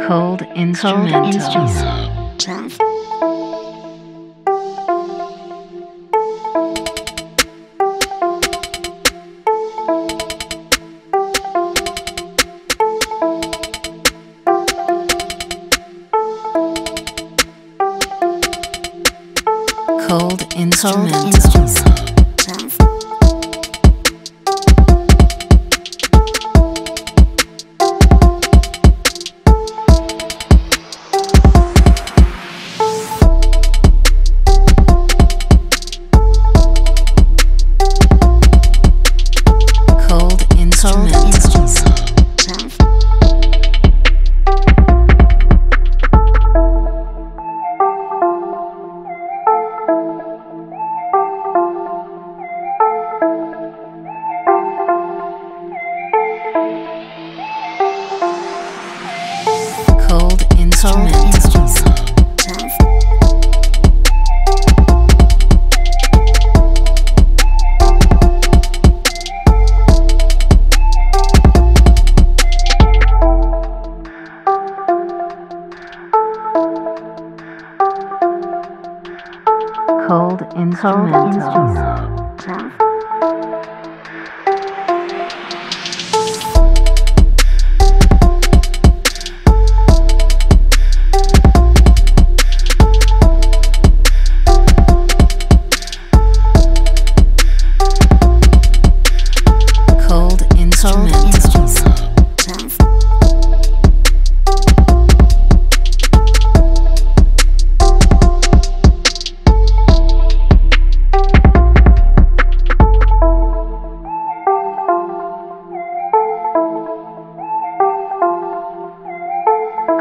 Cold instrumental. Cold instrumental. Cold Cold instrumental. Cold instrumental.